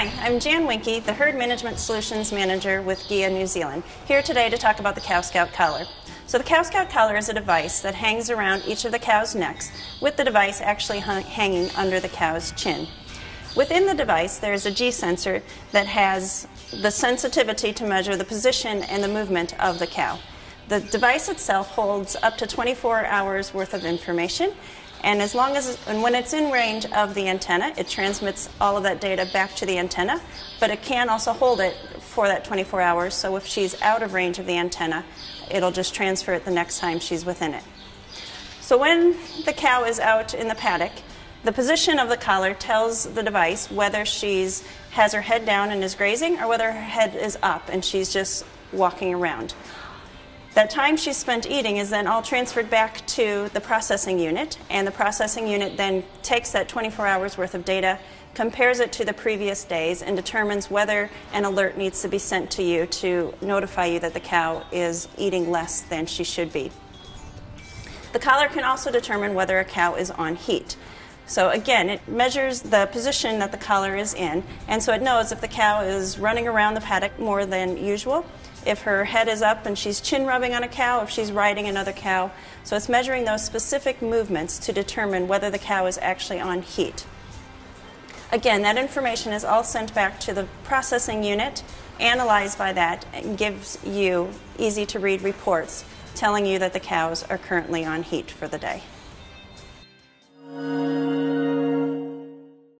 Hi, I'm Jan Winke, the Herd Management Solutions Manager with GEA New Zealand, here today to talk about the CowScout collar. So the CowScout collar is a device that hangs around each of the cow's necks, with the device actually hung, hanging under the cow's chin. Within the device, there is a G sensor that has the sensitivity to measure the position and the movement of the cow. The device itself holds up to 24 hours worth of information and as long as, and when it's in range of the antenna, it transmits all of that data back to the antenna, but it can also hold it for that 24 hours. So if she's out of range of the antenna, it'll just transfer it the next time she's within it. So when the cow is out in the paddock, the position of the collar tells the device whether she's has her head down and is grazing or whether her head is up and she's just walking around. That time she spent eating is then all transferred back to the processing unit, and the processing unit then takes that 24 hours worth of data, compares it to the previous days, and determines whether an alert needs to be sent to you to notify you that the cow is eating less than she should be. The collar can also determine whether a cow is on heat. So again, it measures the position that the collar is in, and so it knows if the cow is running around the paddock more than usual, if her head is up and she's chin rubbing on a cow, if she's riding another cow. So it's measuring those specific movements to determine whether the cow is actually on heat. Again, that information is all sent back to the processing unit, analyzed by that, and gives you easy to read reports telling you that the cows are currently on heat for the day.